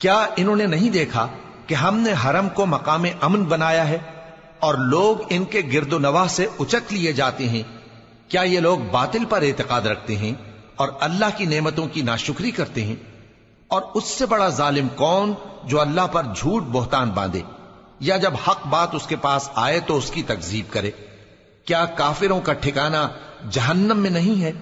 क्या इन्होंने नहीं देखा कि हमने हरम को मकाम अमन बनाया है और लोग इनके गिरदोनवाह से उचक लिए जाते हैं? क्या ये लोग बातिल पर एतकाद रखते हैं और अल्लाह की नेमतों की नाशुक्री करते हैं? और उससे बड़ा जालिम कौन जो अल्लाह पर झूठ बोहतान बांधे? या जब हक बात उसके पास आए तो उसकी तकजीब करे? क्या काफिरों का ठिकाना जहन्नम में नहीं है?